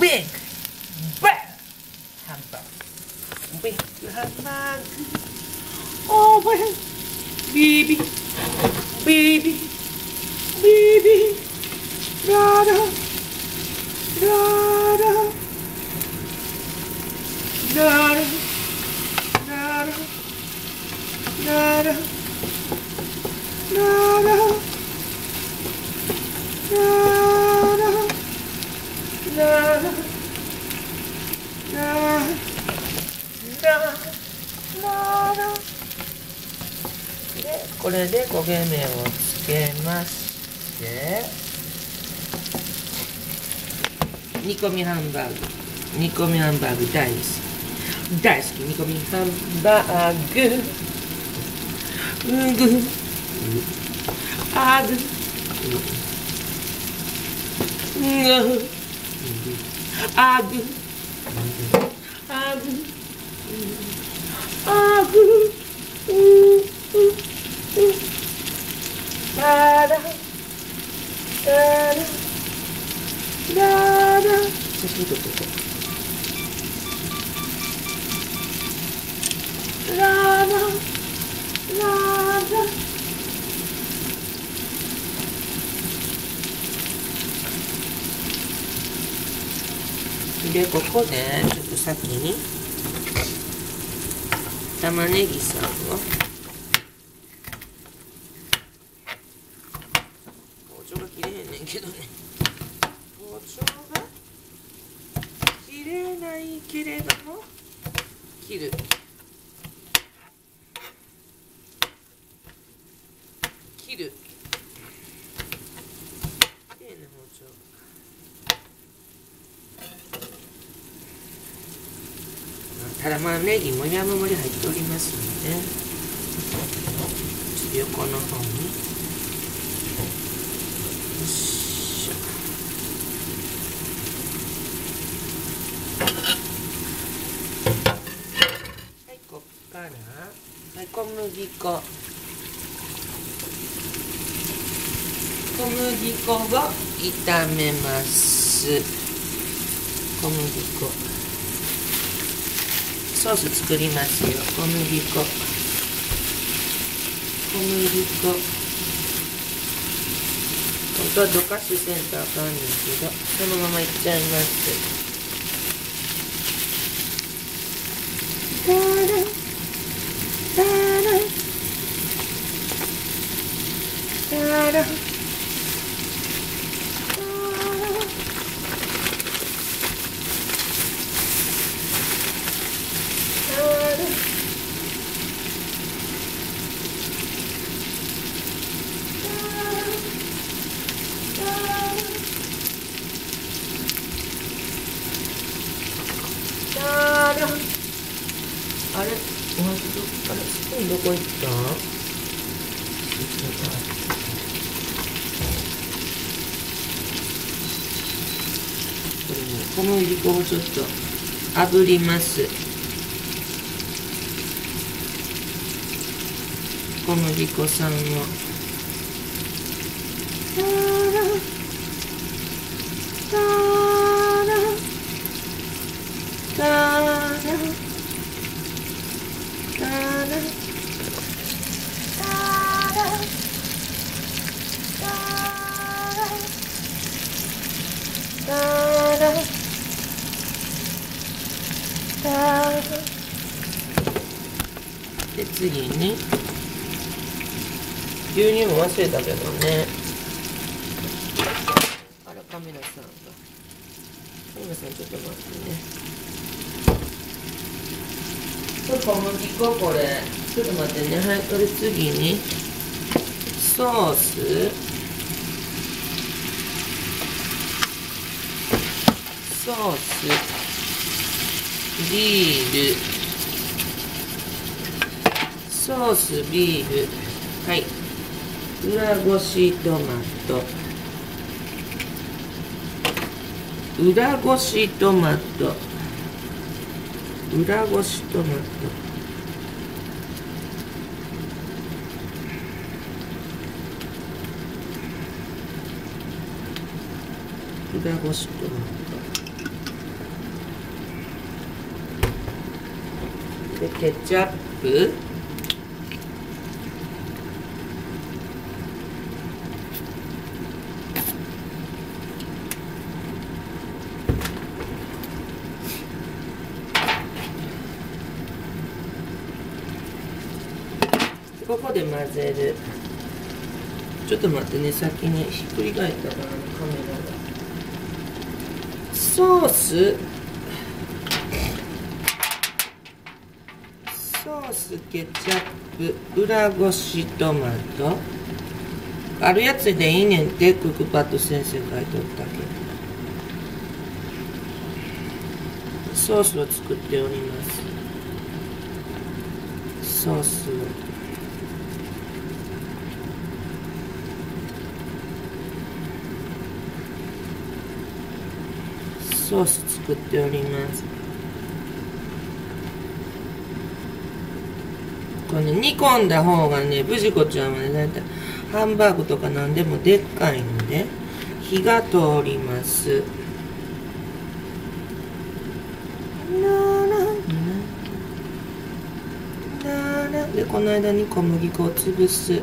Big Bad ハンバーグ Big ハンバーグ Oh man Baby Baby Baby Rada Rada Rada Rada Rada Rada でこれで焦げ目をつけまして煮込みハンバーグ。煮込みハンバーグ大好き。大好き。煮込みハンバーグ。うんぐ。あぐ。うぐあぐ。あぐ。あぐ。うううだだだだだだ写真撮ってこうララでここでちょっと先に玉ねぎさんを包丁が切れへんねんけどね。包丁が切れないけれども。切る。切る。綺麗な包丁ただまあネギも山盛り入っておりますので横の方によいしょはいこっからはい小麦粉。小麦粉を炒めます。小麦粉。ソース作りますよ。小麦粉。小麦粉。本当はどかしせんとあかんねんけどそのままいっちゃいますタラタラタラあれお箸どあれスプーンどこ行ったこれね小麦粉をちょっと炙ります。小麦粉さんをタラタラタラタラタラタラで次に。牛乳も忘れたけどね。あらカメラさんがカメラさんちょっと待ってね。これ小麦粉これ。ちょっと待ってね。はいこれ次に。ソース。ソース。ビールソースビールはい。裏ごしトマト。裏ごしトマト。裏ごしトマト。裏ごしトマト。でケチャップ。ここで混ぜる。ちょっと待ってね先にひっくり返ったかなカメラが。ソース。ソースケチャップ裏ごしトマト。あるやつでいいねんってクックパッド先生書いとったけど。ソースを作っております。ソースを。ソース作っております。これね煮込んだ方がねブジコちゃんはね大体ハンバーグとか何でもでっかいので火が通ります。でこの間に小麦粉を潰す。